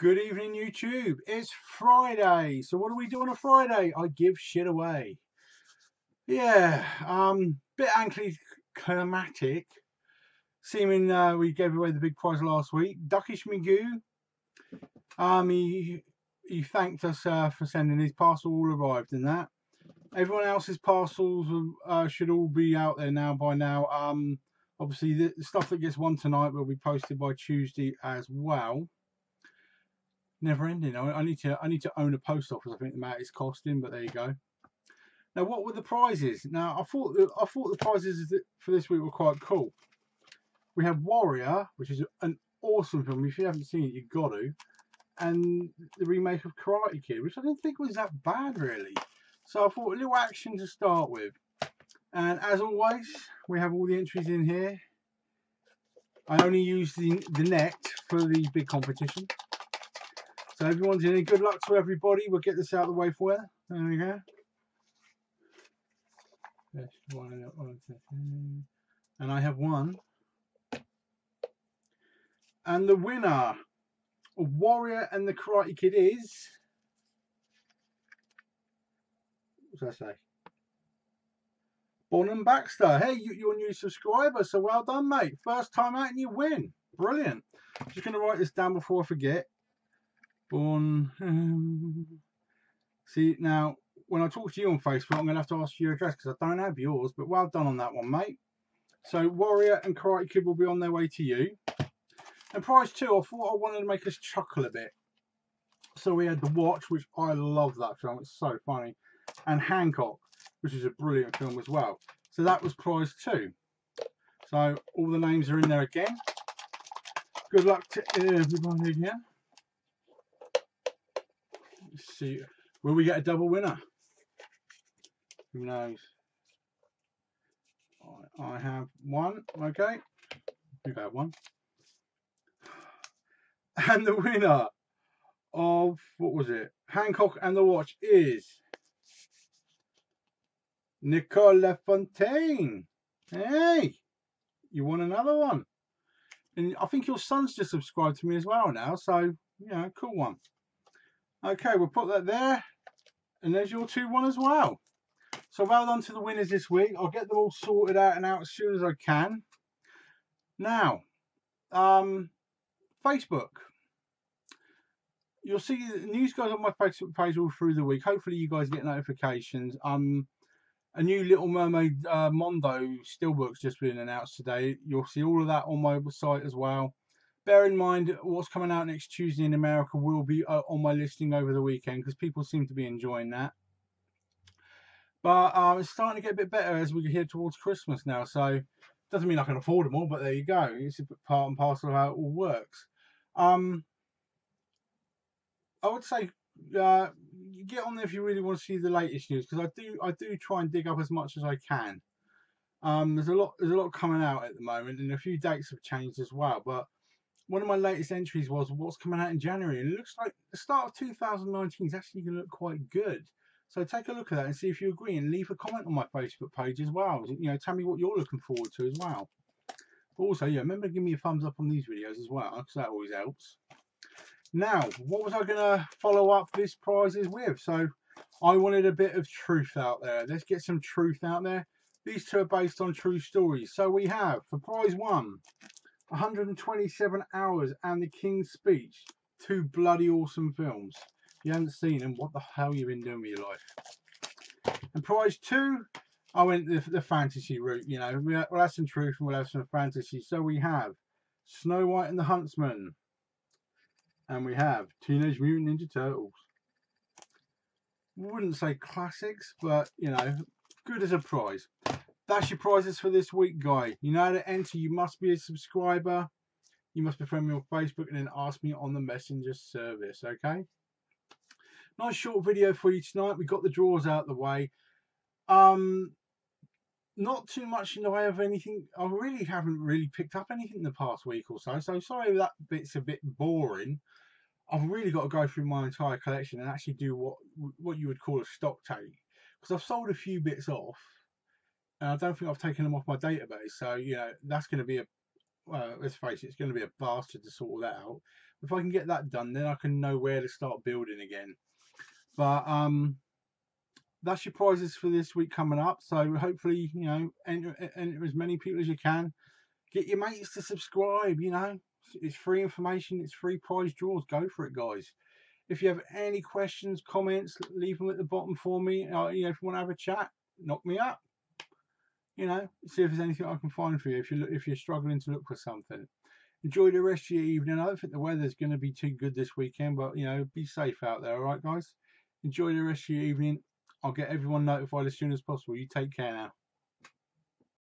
Good evening, YouTube. It's Friday. So what do we do on a Friday? I give shit away. Yeah, um, bit anticlimactic. Seeming uh, we gave away the big prize last week. Duckish Magoo. Um, he he thanked us uh, for sending his parcel. All arrived in that. Everyone else's parcels uh, should all be out there now by now. Um, obviously the stuff that gets won tonight will be posted by Tuesday as well never ending. I, I, need to I need to own a post office. I think the amount is costing, but there you go. Now, what were the prizes? Now, I thought the, I thought the prizes for this week were quite cool. We have Warrior, which is an awesome film. If you haven't seen it, you've got to. And the remake of Karate Kid, which I didn't think was that bad, really. So I thought a little action to start with. And as always, we have all the entries in here. I only use the, the net for the big competition. So everyone's in good luck to everybody. We'll get this out of the way for you. There we go. Uh, and I have one. And the winner Warrior and the Karate Kid is. What does that say? Bonham Baxter. Hey, you, you're a new subscriber, so well done, mate. First time out and you win. Brilliant. Just going to write this down before I forget. Born. Um, see, now, when I talk to you on Facebook, I'm going to have to ask you your address because I don't have yours, but well done on that one, mate. So, Warrior and Karate Kid will be on their way to you. And prize two, I thought I wanted to make us chuckle a bit. So, we had The Watch, which I love that film, it's so funny. And Hancock, which is a brilliant film as well. So, that was prize two. So, all the names are in there again. Good luck to everybody again. See. Will we get a double winner? Who knows? I have one. Okay. We've had one. And the winner of, what was it? Hancock and the Watch is Nicole Fontaine. Hey, you want another one? And I think your son's just subscribed to me as well now. So, yeah, cool one. Okay, we'll put that there. And there's your 2-1 as well. So well done to the winners this week. I'll get them all sorted out and out as soon as I can. Now, um, Facebook. You'll see news goes on my Facebook page all through the week. Hopefully you guys get notifications. Um, a new Little Mermaid uh, Mondo steelbook's just been announced today. You'll see all of that on my website as well bear in mind what's coming out next Tuesday in America will be uh, on my listing over the weekend because people seem to be enjoying that. But um, it's starting to get a bit better as we head towards Christmas now. So doesn't mean I can afford them all, but there you go. It's a part and parcel of how it all works. Um, I would say uh, get on there if you really want to see the latest news because I do I do try and dig up as much as I can. Um, there's a lot there's a lot coming out at the moment, and a few dates have changed as well. But one of my latest entries was what's coming out in January, and it looks like the start of 2019 is actually going to look quite good. So take a look at that and see if you agree, and leave a comment on my Facebook page as well. You know, tell me what you're looking forward to as well. Also, yeah, remember to give me a thumbs up on these videos as well, because that always helps. Now, what was I going to follow up this prizes with? So I wanted a bit of truth out there. Let's get some truth out there. These two are based on true stories. So we have, for prize one, 127 hours and The King's Speech. Two bloody awesome films. If you haven't seen them, what the hell you been doing with your life? And prize two, I went the, the fantasy route. You know, we'll have some truth and we'll have some fantasy. So we have Snow White and the Huntsman. And we have Teenage Mutant Ninja Turtles. Wouldn't say classics, but, you know, good as a prize. That's your prizes for this week, guy. You know how to enter. You must be a subscriber. You must be friend me on Facebook and then ask me on the messenger service, okay? Nice short video for you tonight. We got the drawers out the way. Um, not too much in the way of anything. I really haven't really picked up anything in the past week or so. So sorry that bit's a bit boring. I've really got to go through my entire collection and actually do what what you would call a stock take because I've sold a few bits off and I don't think I've taken them off my database. So you know that's going to be a well, let's face it, it's going to be a bastard to sort that out. If I can get that done, then I can know where to start building again. But um, that's your prizes for this week coming up. So hopefully, you know, enter, enter as many people as you can. Get your mates to subscribe. You know, it's free information. It's free prize draws. Go for it, guys. If you have any questions, comments, leave them at the bottom for me. Uh, you know, if you want to have a chat, knock me up. You know, see if there's anything I can find for you. If you if you're struggling to look for something, enjoy the rest of your evening. I don't think the weather's going to be too good this weekend, but you know, be safe out there. All right, guys. Enjoy the rest of your evening. I'll get everyone notified as soon as possible. You take care now.